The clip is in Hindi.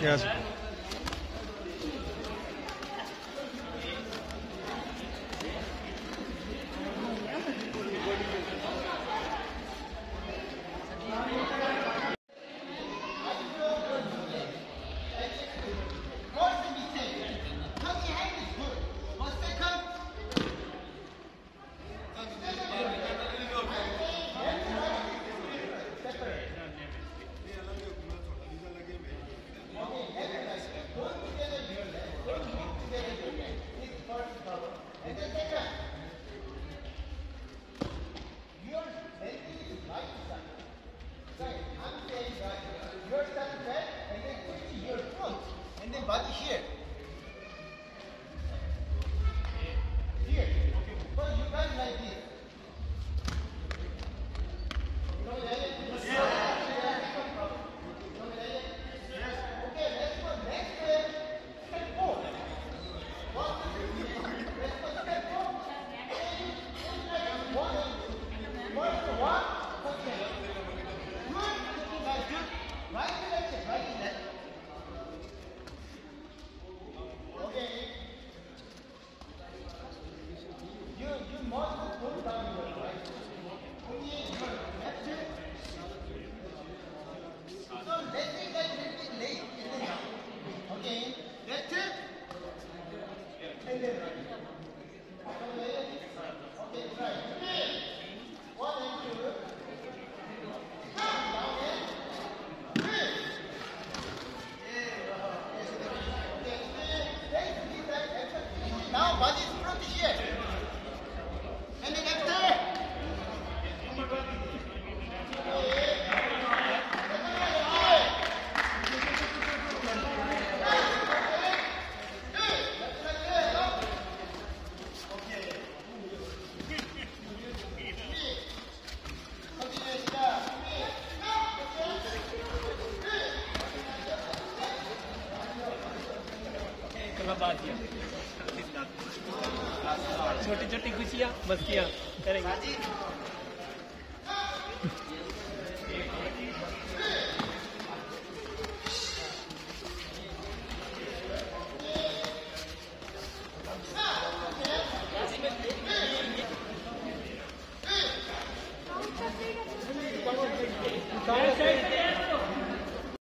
Yes. छोटी छोटी खुशियाँ मस्तियाँ करेंगे।